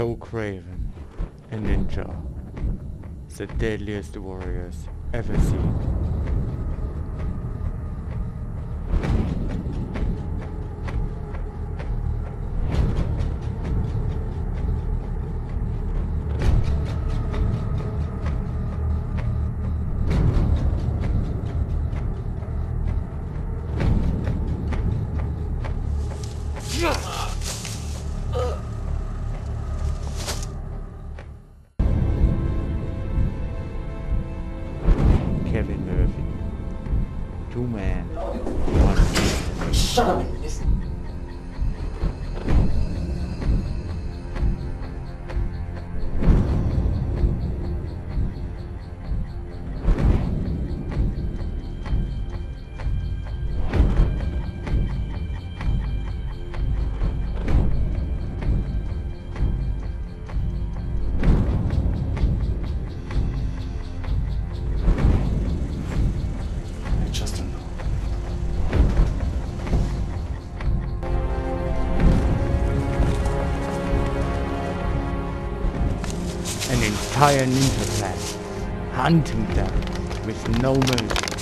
Joe Craven, a ninja, the deadliest warriors ever seen. One man. Shut up entire ninja clan, hunting them with no mercy.